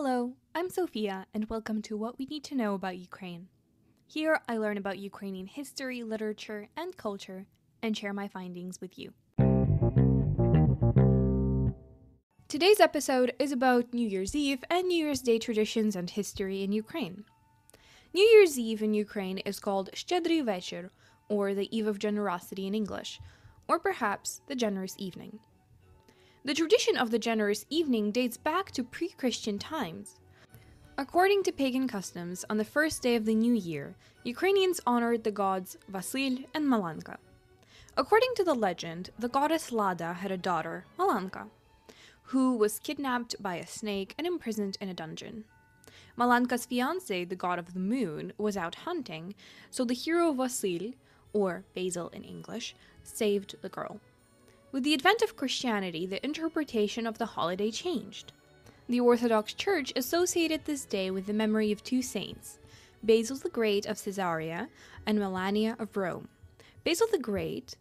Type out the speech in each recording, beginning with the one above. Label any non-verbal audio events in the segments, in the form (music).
Hello, I'm Sofiia, and welcome to What We Need to Know About Ukraine. Here, I learn about Ukrainian history, literature, and culture, and share my findings with you. Today's episode is about New Year's Eve and New Year's Day traditions and history in Ukraine. New Year's Eve in Ukraine is called Shchedry Vecher, or the Eve of Generosity in English, or perhaps the Generous Evening. The tradition of the generous evening dates back to pre Christian times. According to pagan customs, on the first day of the new year, Ukrainians honored the gods Vasil and Malanka. According to the legend, the goddess Lada had a daughter, Malanka, who was kidnapped by a snake and imprisoned in a dungeon. Malanka's fiance, the god of the moon, was out hunting, so the hero Vasil, or Basil in English, saved the girl. With the advent of Christianity, the interpretation of the holiday changed. The Orthodox Church associated this day with the memory of two saints, Basil the Great of Caesarea and Melania of Rome. Basil the Great,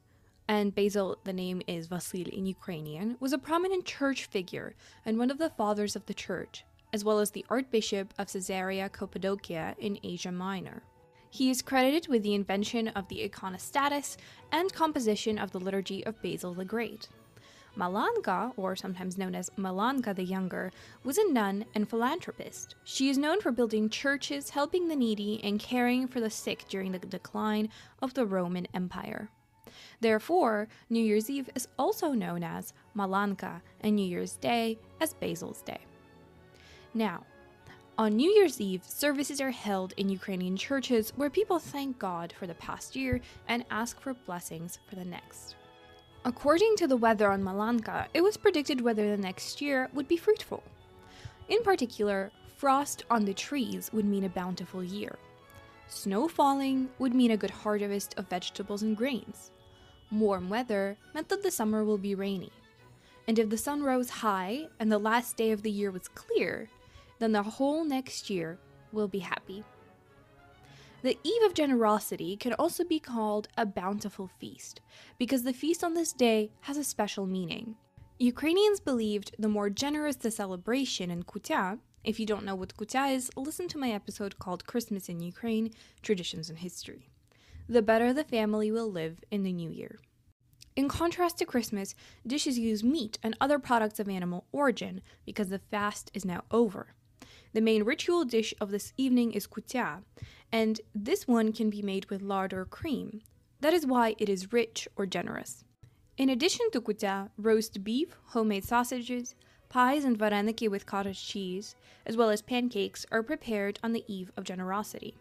and Basil, the name is Vasil in Ukrainian, was a prominent church figure and one of the fathers of the church, as well as the Archbishop of Caesarea Cappadocia in Asia Minor. He is credited with the invention of the iconostasis and composition of the liturgy of Basil the Great. Malanka, or sometimes known as Malanka the Younger, was a nun and philanthropist. She is known for building churches, helping the needy, and caring for the sick during the decline of the Roman Empire. Therefore, New Year's Eve is also known as Malanka and New Year's Day as Basil's Day. Now, on New Year's Eve, services are held in Ukrainian churches where people thank God for the past year and ask for blessings for the next. According to the weather on Malanka, it was predicted whether the next year would be fruitful. In particular, frost on the trees would mean a bountiful year. Snow falling would mean a good harvest of vegetables and grains. Warm weather meant that the summer will be rainy. And if the sun rose high and the last day of the year was clear, then the whole next year will be happy. The Eve of Generosity can also be called a bountiful feast, because the feast on this day has a special meaning. Ukrainians believed the more generous the celebration in Kutya, if you don't know what Kutya is, listen to my episode called Christmas in Ukraine Traditions and History. The better the family will live in the new year. In contrast to Christmas, dishes use meat and other products of animal origin because the fast is now over. The main ritual dish of this evening is kutya, and this one can be made with lard or cream. That is why it is rich or generous. In addition to kutya, roast beef, homemade sausages, pies, and vareniki with cottage cheese, as well as pancakes, are prepared on the eve of generosity.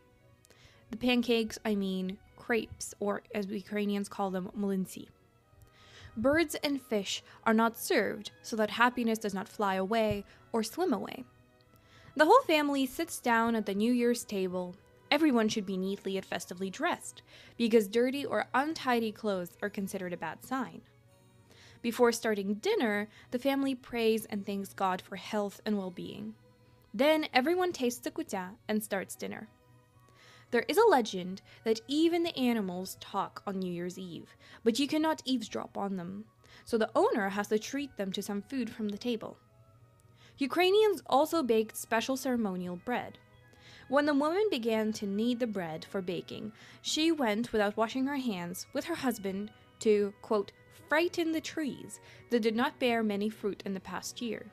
The pancakes, I mean crepes, or as Ukrainians call them, mlyntsi. Birds and fish are not served so that happiness does not fly away or swim away. The whole family sits down at the New Year's table. Everyone should be neatly and festively dressed, because dirty or untidy clothes are considered a bad sign. Before starting dinner, the family prays and thanks God for health and well being. Then everyone tastes the kutya and starts dinner. There is a legend that even the animals talk on New Year's Eve, but you cannot eavesdrop on them, so the owner has to treat them to some food from the table. Ukrainians also baked special ceremonial bread. When the woman began to knead the bread for baking, she went without washing her hands with her husband to, quote, frighten the trees that did not bear many fruit in the past year.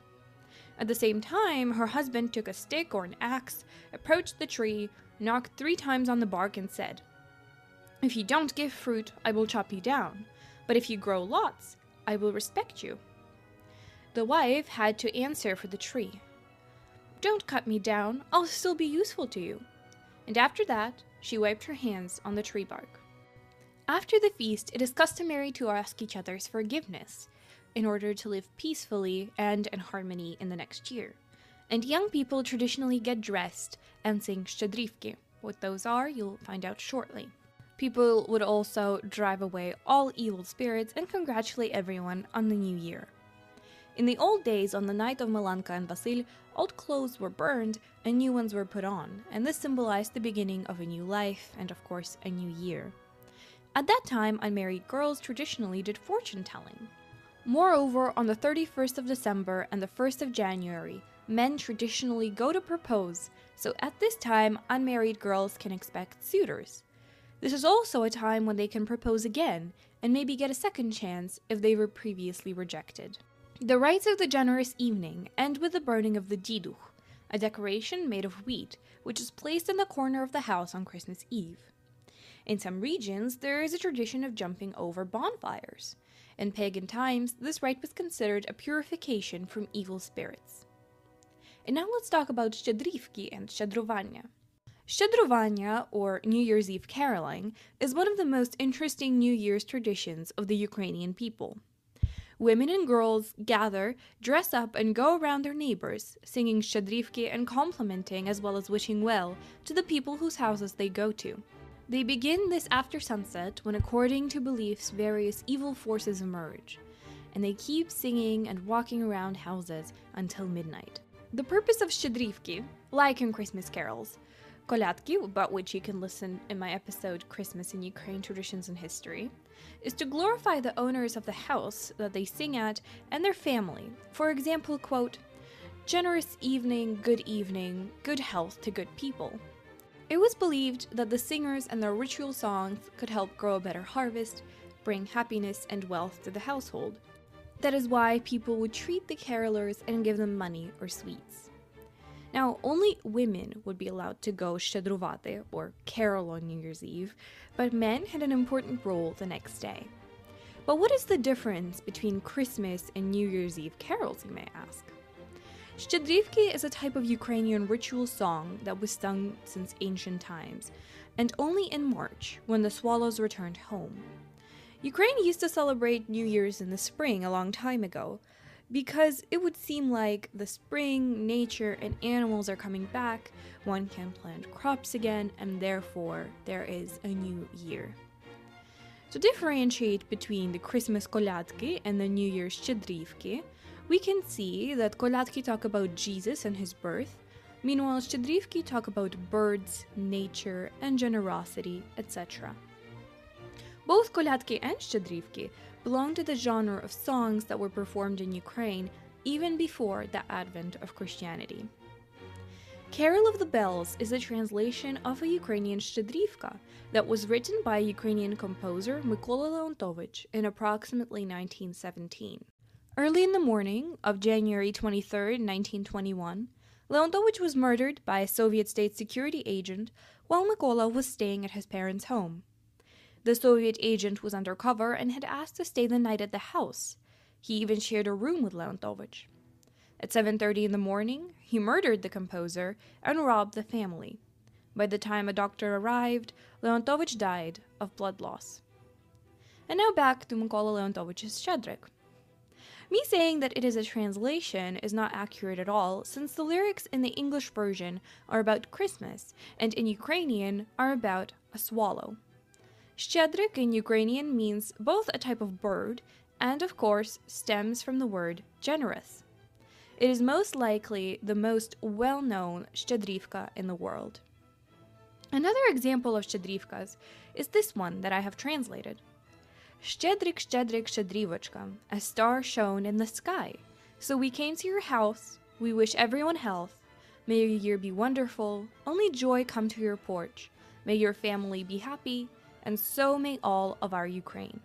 At the same time, her husband took a stick or an axe, approached the tree, knocked three times on the bark, and said, If you don't give fruit, I will chop you down, but if you grow lots, I will respect you. The wife had to answer for the tree. Don't cut me down, I'll still be useful to you. And after that, she wiped her hands on the tree bark. After the feast, it is customary to ask each other's forgiveness in order to live peacefully and in harmony in the next year. And young people traditionally get dressed and sing Shchedrivky. What those are, you'll find out shortly. People would also drive away all evil spirits and congratulate everyone on the new year. In the old days, on the night of Malanka and Vasil, old clothes were burned and new ones were put on, and this symbolized the beginning of a new life and, of course, a new year. At that time, unmarried girls traditionally did fortune telling. Moreover, on the 31st of December and the 1st of January, men traditionally go to propose, so at this time, unmarried girls can expect suitors. This is also a time when they can propose again and maybe get a second chance if they were previously rejected. The rites of the generous evening end with the burning of the didukh, a decoration made of wheat, which is placed in the corner of the house on Christmas Eve. In some regions, there is a tradition of jumping over bonfires. In pagan times, this rite was considered a purification from evil spirits. And now let's talk about Shchedrivky and Shchedruvannia. Shchedruvannia, or New Year's Eve caroling, is one of the most interesting New Year's traditions of the Ukrainian people. Women and girls gather, dress up, and go around their neighbors, singing Shchedrivky and complimenting as well as wishing well to the people whose houses they go to. They begin this after sunset when, according to beliefs, various evil forces emerge, and they keep singing and walking around houses until midnight. The purpose of Shchedrivky, like in Christmas carols, Koliadky, about which you can listen in my episode Christmas in Ukraine Traditions and History, is to glorify the owners of the house that they sing at and their family. For example, quote, generous evening, good evening, good health to good people. It was believed that the singers and their ritual songs could help grow a better harvest, bring happiness and wealth to the household. That is why people would treat the carolers and give them money or sweets. Now, only women would be allowed to go Shchedruvaty, or carol on New Year's Eve, but men had an important role the next day. But what is the difference between Christmas and New Year's Eve carols, you may ask? Shchedrivky is a type of Ukrainian ritual song that was sung since ancient times, and only in March, when the swallows returned home. Ukraine used to celebrate New Year's in the spring a long time ago, because it would seem like the spring, nature, and animals are coming back, one can plant crops again, and therefore there is a new year. To differentiate between the Christmas koliadky and the New Year's Shchedrivky, we can see that Koliadky talk about Jesus and his birth, meanwhile Shchedrivky talk about birds, nature, and generosity, etc. Both Koliadky and Shchedrivky belong to the genre of songs that were performed in Ukraine even before the advent of Christianity. Carol of the Bells is a translation of a Ukrainian Shchedrivka that was written by Ukrainian composer Mykola Leontovych in approximately 1917. Early in the morning of January 23, 1921, Leontovych was murdered by a Soviet state security agent while Mykola was staying at his parents' home. The Soviet agent was undercover and had asked to stay the night at the house. He even shared a room with Leontovych. At 7:30 in the morning, he murdered the composer and robbed the family. By the time a doctor arrived, Leontovych died of blood loss. And now back to Mykola Leontovych's Shchedryk. Me saying that it is a translation is not accurate at all, since the lyrics in the English version are about Christmas, and in Ukrainian are about a swallow. Shchedryk in Ukrainian means both a type of bird and, of course, stems from the word generous. It is most likely the most well known Shchedrivka in the world. Another example of Shchedrivkas is this one that I have translated. Shchedryk, Shchedryk, Shchedrivochka, a star shone in the sky. So we came to your house, we wish everyone health. May your year be wonderful, only joy come to your porch. May your family be happy, and so may all of our Ukraine.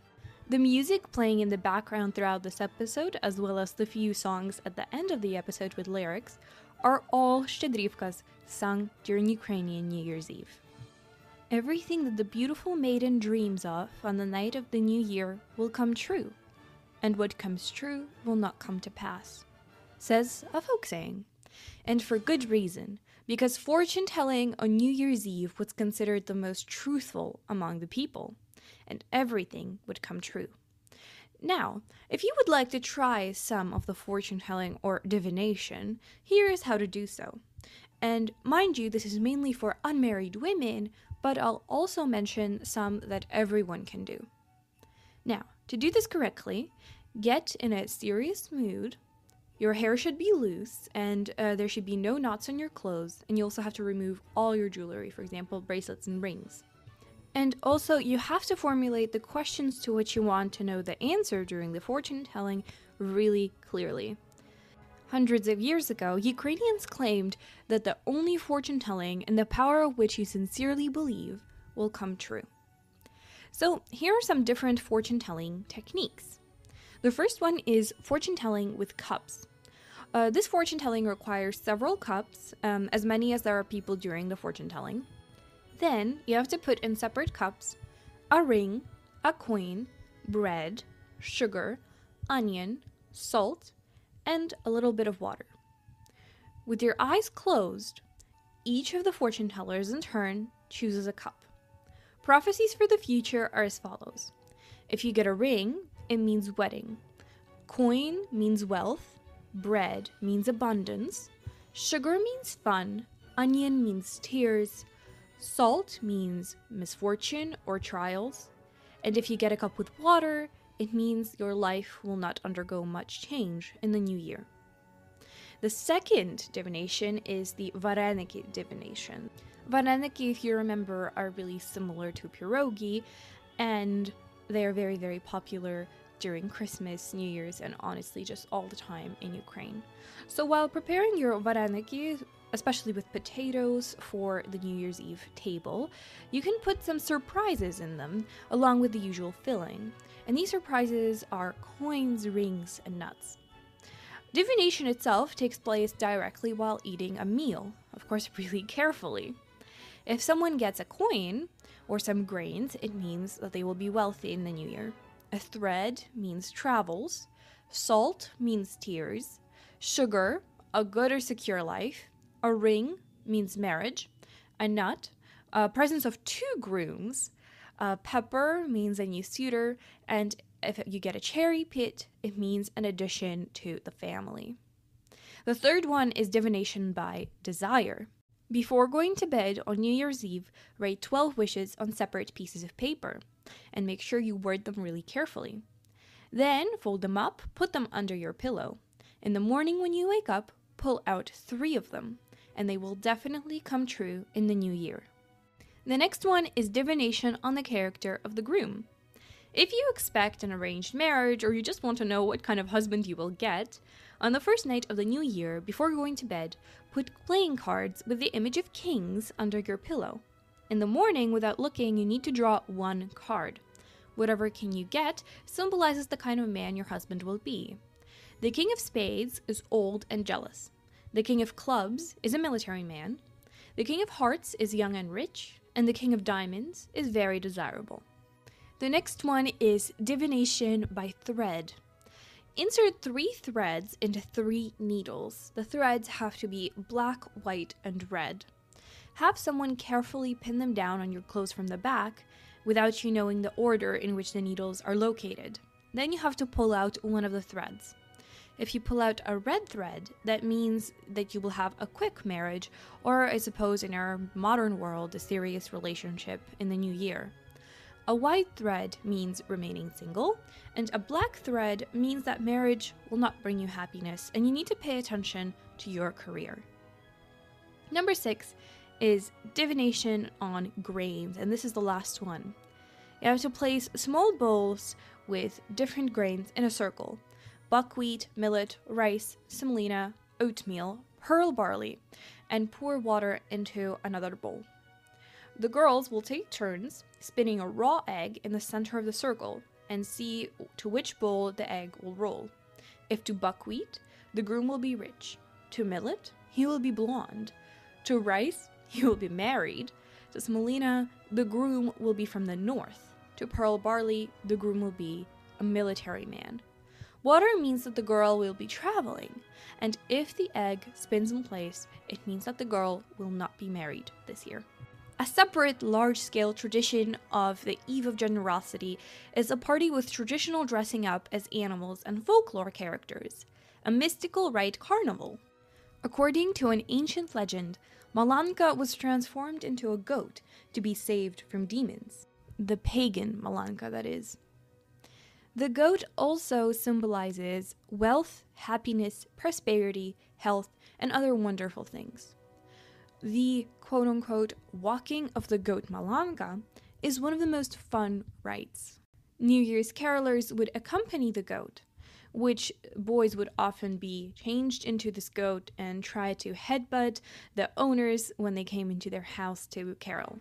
The music playing in the background throughout this episode, as well as the few songs at the end of the episode with lyrics, are all Shchedrivkas sung during Ukrainian New Year's Eve. Everything that the beautiful maiden dreams of on the night of the new year will come true, and what comes true will not come to pass, says a folk saying. And for good reason, because fortune telling on New Year's Eve was considered the most truthful among the people, and everything would come true. Now, if you would like to try some of the fortune telling or divination, here is how to do so. And mind you, this is mainly for unmarried women but I'll also mention some that everyone can do. Now, to do this correctly, get in a serious mood. Your hair should be loose, and uh, there should be no knots on your clothes, and you also have to remove all your jewelry, for example, bracelets and rings. And also, you have to formulate the questions to which you want to know the answer during the fortune telling really clearly. Hundreds of years ago, Ukrainians claimed that the only fortune telling and the power of which you sincerely believe will come true. So, here are some different fortune telling techniques. The first one is fortune telling with cups. Uh, this fortune telling requires several cups, um, as many as there are people during the fortune telling. Then you have to put in separate cups a ring, a coin, bread, sugar, onion, salt, and a little bit of water. With your eyes closed, each of the fortune tellers in turn chooses a cup. Prophecies for the future are as follows If you get a ring, it means wedding, coin means wealth, bread means abundance, sugar means fun, onion means tears, salt means misfortune or trials, and if you get a cup with water, it means your life will not undergo much change in the new year. The second divination is the Vareniki divination. Vareniki, if you remember, are really similar to pierogi, and they are very, very popular during Christmas, New Year's, and honestly just all the time in Ukraine. So while preparing your vareniki, especially with potatoes for the New Year's Eve table, you can put some surprises in them along with the usual filling and these surprises are coins, rings, and nuts. Divination itself takes place directly while eating a meal, of course, (laughs) really carefully. If someone gets a coin or some grains, it means that they will be wealthy in the new year. A thread means travels, salt means tears, sugar, a good or secure life, a ring means marriage, a nut, a presence of two grooms, uh, pepper means a new suitor, and if you get a cherry pit, it means an addition to the family. The third one is divination by desire. Before going to bed on New Year's Eve, write 12 wishes on separate pieces of paper and make sure you word them really carefully. Then fold them up, put them under your pillow. In the morning when you wake up, pull out three of them, and they will definitely come true in the new year. The next one is divination on the character of the groom. If you expect an arranged marriage or you just want to know what kind of husband you will get, on the first night of the new year, before going to bed, put playing cards with the image of kings under your pillow. In the morning, without looking, you need to draw one card. Whatever king you get symbolizes the kind of man your husband will be. The King of Spades is old and jealous. The King of Clubs is a military man. The King of Hearts is young and rich and the King of Diamonds is very desirable. The next one is divination by thread. Insert three threads into three needles. The threads have to be black, white, and red. Have someone carefully pin them down on your clothes from the back without you knowing the order in which the needles are located. Then you have to pull out one of the threads. If you pull out a red thread, that means that you will have a quick marriage, or I suppose in our modern world, a serious relationship in the new year. A white thread means remaining single, and a black thread means that marriage will not bring you happiness and you need to pay attention to your career. Number six is divination on grains, and this is the last one. You have to place small bowls with different grains in a circle buckwheat, millet, rice, semolina, oatmeal, pearl barley, and pour water into another bowl. The girls will take turns spinning a raw egg in the center of the circle and see to which bowl the egg will roll. If to buckwheat, the groom will be rich. To millet, he will be blonde. To rice, (laughs) he will be married. To semolina, the groom will be from the north. To pearl barley, the groom will be a military man. Water means that the girl will be traveling, and if the egg spins in place, it means that the girl will not be married this year. A separate large scale tradition of the Eve of Generosity is a party with traditional dressing up as animals and folklore characters, a mystical rite carnival. According to an ancient legend, Malanka was transformed into a goat to be saved from demons. The pagan Malanka, that is. The goat also symbolizes wealth, happiness, prosperity, health, and other wonderful things. The quote unquote walking of the goat Malanka is one of the most fun rites. New Year's carolers would accompany the goat. which boys would often be changed into this goat and try to headbutt the owners when they came into their house to carol.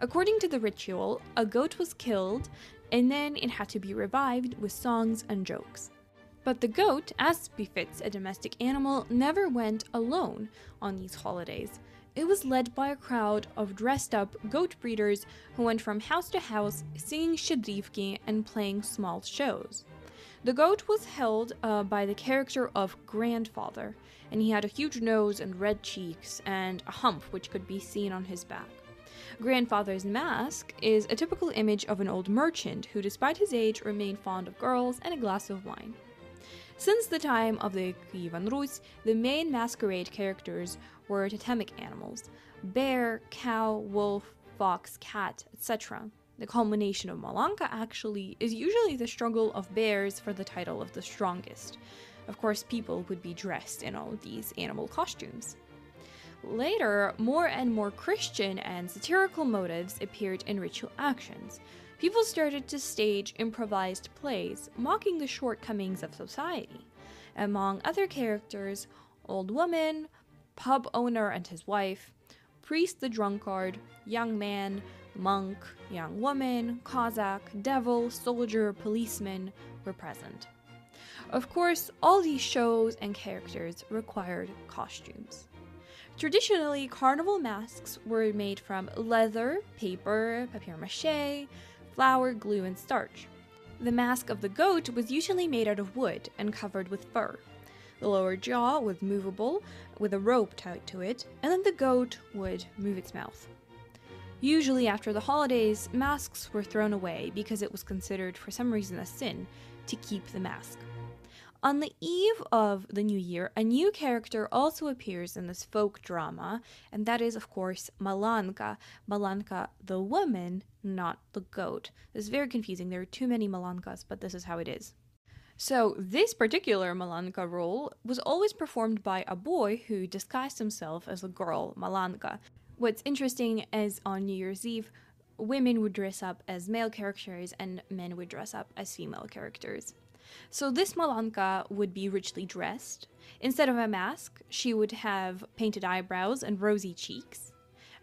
According to the ritual, a goat was killed and then it had to be revived with songs and jokes. But the goat, as befits a domestic animal, never went alone on these holidays. It was led by a crowd of dressed up goat breeders who went from house to house singing shchedrivky and playing small shows. The goat was held uh, by the character of Grandfather, and he had a huge nose and red cheeks and a hump which could be seen on his back. Grandfather's mask is a typical image of an old merchant who, despite his age, remained fond of girls and a glass of wine. Since the time of the Kievan Rus, the main masquerade characters were totemic animals bear, cow, wolf, fox, cat, etc. The culmination of Malanka actually is usually the struggle of bears for the title of the strongest. Of course, people would be dressed in all of these animal costumes. Later, more and more Christian and satirical motives appeared in ritual actions. People started to stage improvised plays mocking the shortcomings of society. Among other characters, old woman, pub owner and his wife, priest the drunkard, young man, monk, young woman, Cossack, devil, soldier, policeman were present. Of course, all these shows and characters required costumes. Traditionally, carnival masks were made from leather, paper, papier mache, flour, glue, and starch. The mask of the goat was usually made out of wood and covered with fur. The lower jaw was movable with a rope tied to it, and then the goat would move its mouth. Usually, after the holidays, masks were thrown away because it was considered for some reason a sin to keep the mask. On the eve of the new year, a new character also appears in this folk drama, and that is, of course, Malanka. Malanka, the woman, not the goat. This is very confusing. There are too many Malankas, but this is how it is. So, this particular Malanka role was always performed by a boy who disguised himself as a girl, Malanka. What's interesting is on New Year's Eve, women would dress up as male characters and men would dress up as female characters. So this Malanka would be richly dressed. Instead of a mask, she would have painted eyebrows and rosy cheeks.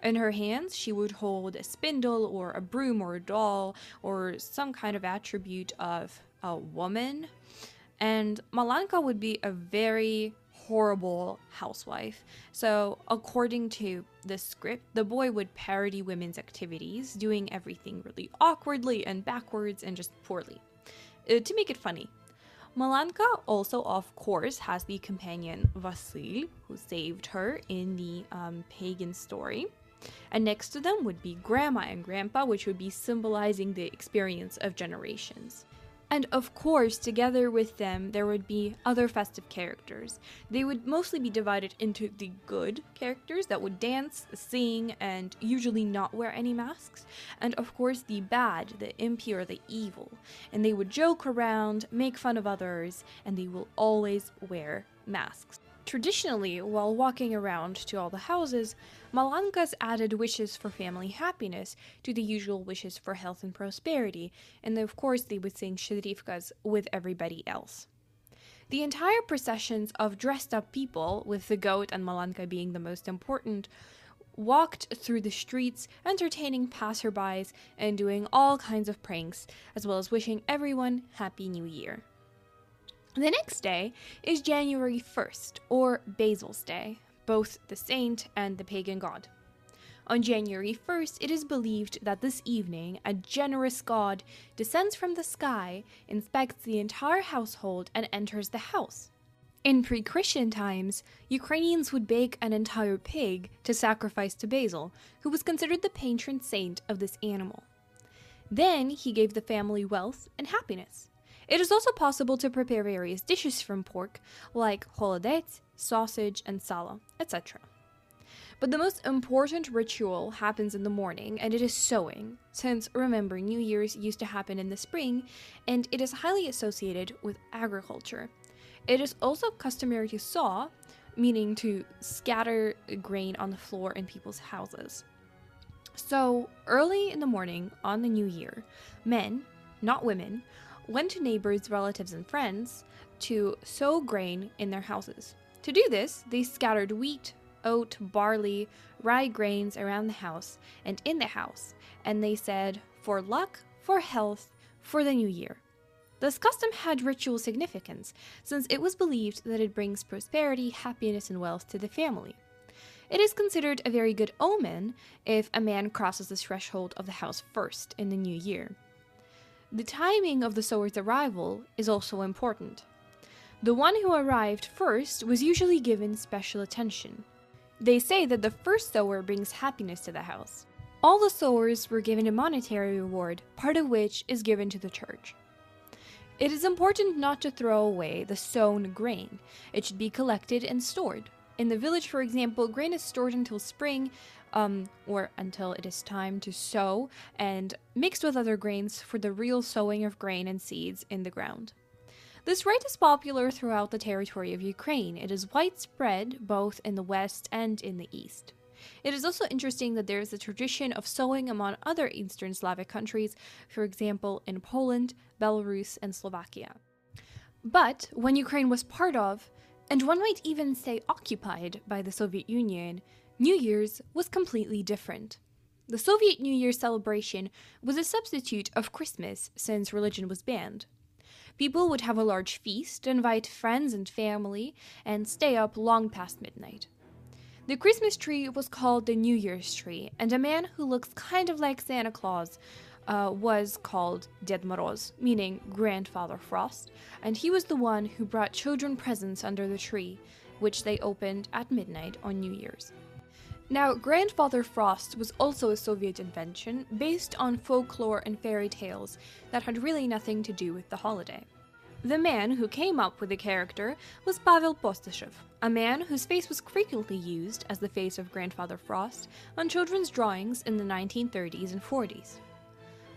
In her hands, she would hold a spindle or a broom or a doll or some kind of attribute of a woman. And Malanka would be a very horrible housewife. So, according to the script, the boy would parody women's activities, doing everything really awkwardly and backwards and just poorly uh, to make it funny. Malanka also, of course, has the companion Vasil, who saved her in the um, pagan story. And next to them would be Grandma and Grandpa, which would be symbolizing the experience of generations. And of course, together with them, there would be other festive characters. They would mostly be divided into the good characters that would dance, sing, and usually not wear any masks, and of course, the bad, the impure, the evil. And they would joke around, make fun of others, and they will always wear masks. Traditionally, while walking around to all the houses, Malankas added wishes for family happiness to the usual wishes for health and prosperity, and of course they would sing shchedrivkas with everybody else. The entire processions of dressed up people, with the goat and Malanka being the most important, walked through the streets, entertaining passerbys and doing all kinds of pranks, as well as wishing everyone Happy New Year. The next day is January 1st, or Basil's Day, both the saint and the pagan god. On January 1st, it is believed that this evening a generous god descends from the sky, inspects the entire household, and enters the house. In pre Christian times, Ukrainians would bake an entire pig to sacrifice to Basil, who was considered the patron saint of this animal. Then he gave the family wealth and happiness. It is also possible to prepare various dishes from pork, like holodets, sausage, and sala, etc. But the most important ritual happens in the morning, and it is sowing, since remember, New Year's used to happen in the spring, and it is highly associated with agriculture. It is also customary to sow, meaning to scatter grain on the floor in people's houses. So, early in the morning on the new year, men, not women, went to neighbors, relatives, and friends to sow grain in their houses. To do this, they scattered wheat, oat, barley, rye grains around the house and in the house, and they said, For luck, for health, for the new year. This custom had ritual significance, since it was believed that it brings prosperity, happiness, and wealth to the family. It is considered a very good omen if a man crosses the threshold of the house first in the new year. The timing of the sower's arrival is also important. The one who arrived first was usually given special attention. They say that the first sower brings happiness to the house. All the sowers were given a monetary reward, part of which is given to the church. It is important not to throw away the sown grain. It should be collected and stored. In the village, for example, grain is stored until spring um, or until it is time to sow and mixed with other grains for the real sowing of grain and seeds in the ground. This rite is popular throughout the territory of Ukraine. It is widespread both in the west and in the east. It is also interesting that there is a tradition of sowing among other Eastern Slavic countries, for example, in Poland, Belarus, and Slovakia. But when Ukraine was part of, and one might even say occupied by the Soviet Union, New Year's was completely different. The Soviet New Year celebration was a substitute of Christmas since religion was banned. People would have a large feast, invite friends and family, and stay up long past midnight. The Christmas tree was called the New Year's tree, and a man who looks kind of like Santa Claus uh, was called Ded Moroz, meaning Grandfather Frost, and he was the one who brought children presents under the tree, which they opened at midnight on New Year's. Now, Grandfather Frost was also a Soviet invention based on folklore and fairy tales that had really nothing to do with the holiday. The man who came up with the character was Pavel Postyshev, a man whose face was frequently used as the face of Grandfather Frost on children's drawings in the 1930s and 40s.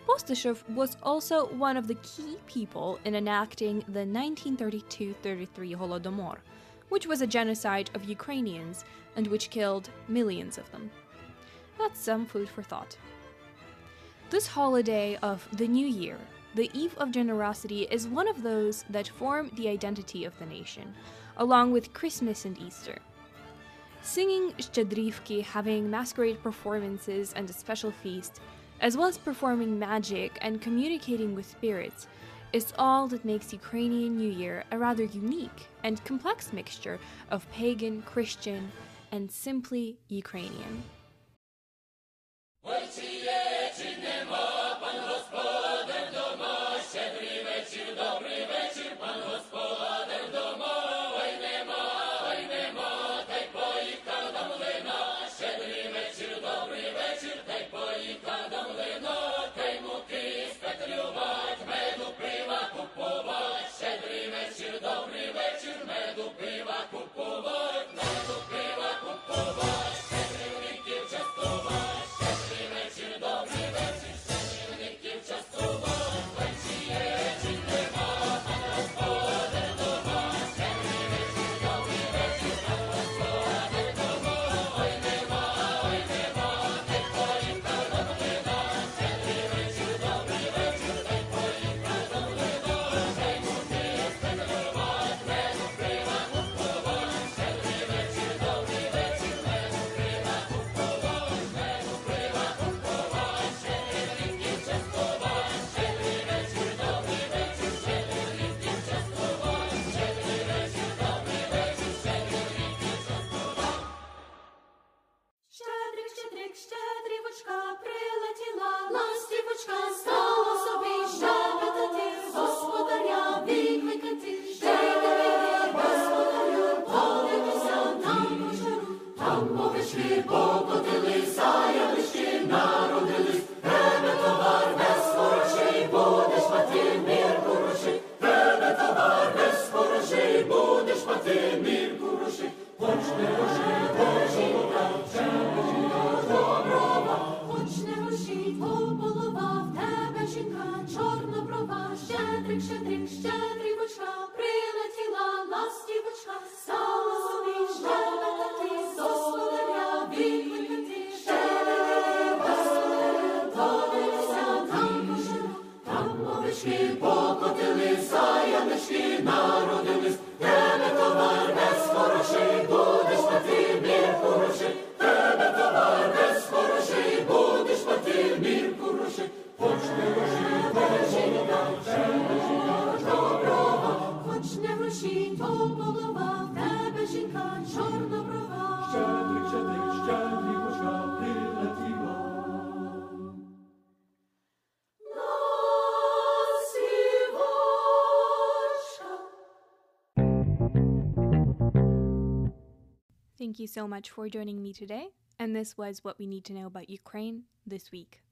Postyshev was also one of the key people in enacting the 1932 33 Holodomor, which was a genocide of Ukrainians and which killed millions of them. That's some food for thought. This holiday of the New Year the Eve of Generosity is one of those that form the identity of the nation, along with Christmas and Easter. Singing Shchedrivky, having masquerade performances and a special feast, as well as performing magic and communicating with spirits, is all that makes Ukrainian New Year a rather unique and complex mixture of pagan, Christian, and simply Ukrainian. Church goes Покотили заянички, народились, тебе товар без хороший, будеш на ти блін хороший. You so much for joining me today, and this was what we need to know about Ukraine this week.